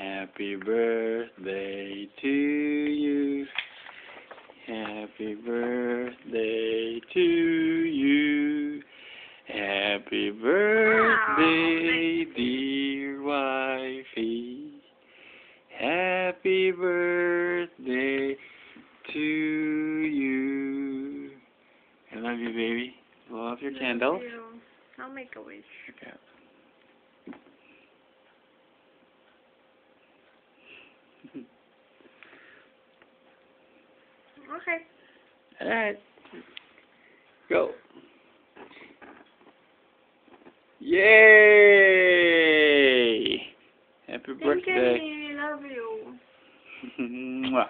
Happy birthday to you. Happy birthday to you. Happy birthday, dear wifey. Happy birthday to you. I love you, baby. Blow off your candles. You. I'll make a wish. Okay. Okay. All right. Go. Yay! Happy Thank birthday. You. I love you. Mwah.